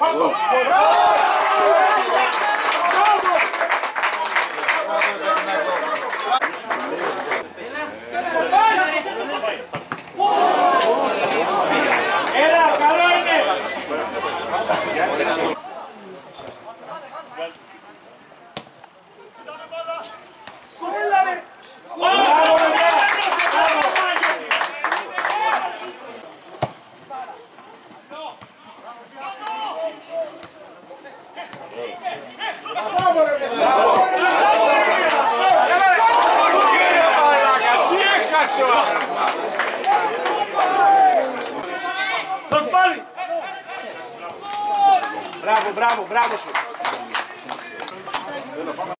Έλα, καλό είναι. senhora! Bravo, bravo, bravo, senhor!